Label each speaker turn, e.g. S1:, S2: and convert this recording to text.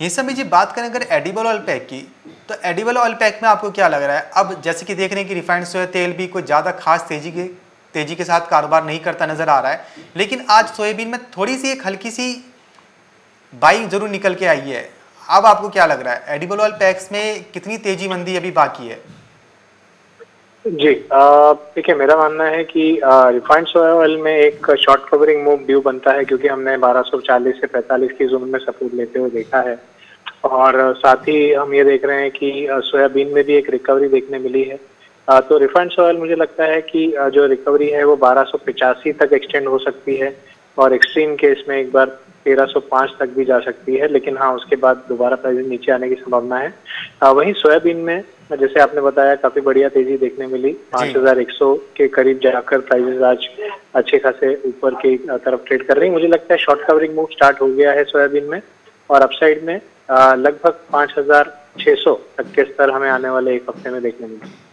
S1: हिसमी जी बात करें अगर एडिबल ऑयल पैक की तो एडिबल ऑयल पैक में आपको क्या लग रहा है? अब जैसे कि देख रहे हैं कि रिफाइंड सोया तेल भी कोई ज़्यादा खास तेज़ी के तेज़ी के साथ कारोबार नहीं करता नज़र आ रहा है, लेकिन आज सोयाबीन में थोड़ी सी एक हल्की सी बाइंग ज़रूर निकल के आई है। अब आपको क्या लग रहा है? एडिबल ऑयल पैक्स में कितनी तेज़ी मंदी अभी बाकी है?
S2: जी देखिए, मेरा मानना है कि रिफाइंड सोया ऑयल में एक शॉर्ट कवरिंग मूव ड्यू बनता है क्योंकि हमने 1240 से 45 की जोन में सपोर्ट लेते हुए देखा है। और साथ ही हम ये देख रहे हैं कि सोयाबीन में भी एक रिकवरी देखने मिली है। तो रिफाइंड सोयल मुझे लगता है कि जो रिकवरी है वो बारह तक एक्सटेंड हो सकती है। और एक्सट्रीम केस में एक बार 1305 तक भी जा सकती है लेकिन हाँ उसके बाद दोबारा प्राइस नीचे आने की संभावना है। वहीं सोयाबीन में जैसे आपने बताया काफ़ी बढ़िया तेज़ी देखने मिली। पाँच हज़ार एक सौ के करीब जाकर प्राइजेस आज अच्छे खासे ऊपर की तरफ़ ट्रेड कर रही है। मुझे लगता है शॉर्ट कवरिंग मूव स्टार्ट हो गया है सोयाबीन में और अपसाइड में लगभग पाँच हज़ार छह सौ तक के स्तर हमें आने वाले एक हफ़्ते में देखने मिले
S1: जी